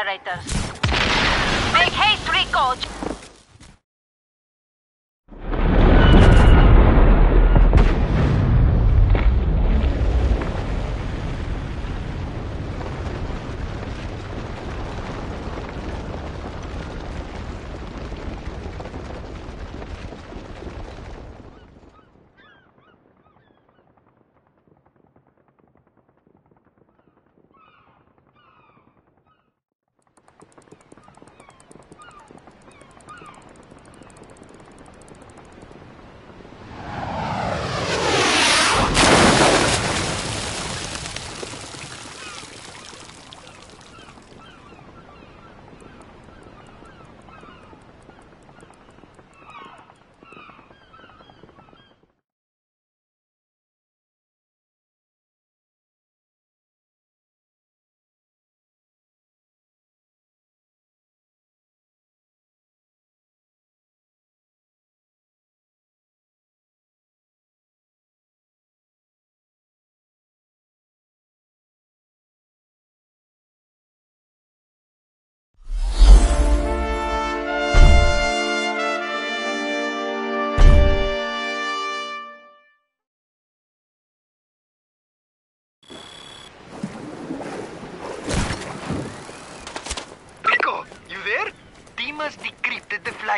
generators. Make haste, Rico.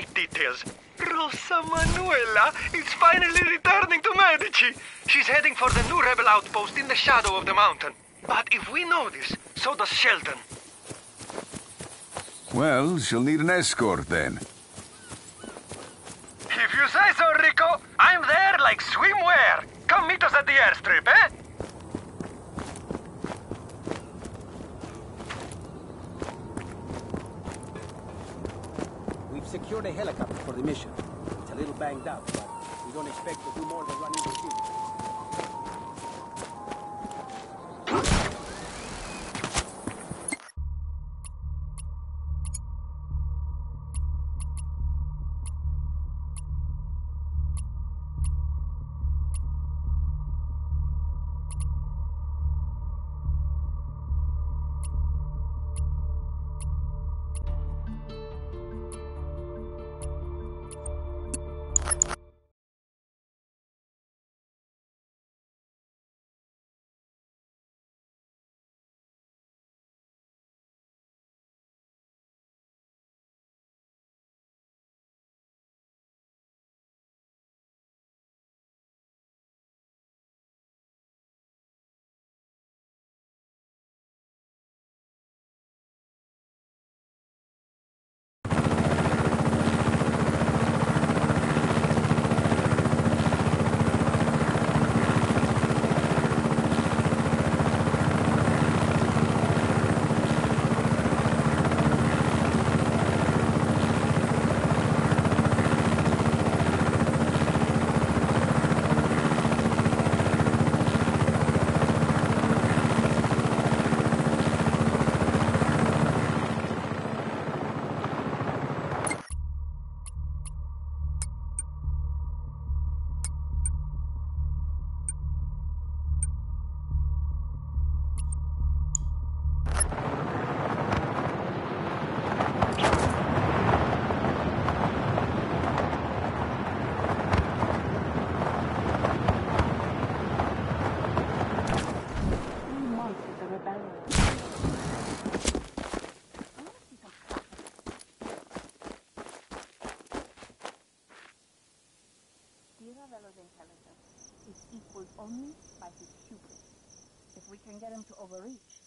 Flight details. Rosa Manuela is finally returning to Medici. She's heading for the new rebel outpost in the shadow of the mountain. But if we know this, so does Sheldon. Well, she'll need an escort then. If you say so, Rico, I'm there like swimwear. Come meet us at the airstrip, eh? Secured a helicopter for the mission. It's a little banged up, but we don't expect to do more than run into fuel. Intelligence is equaled only by his hubris. If we can get him to overreach,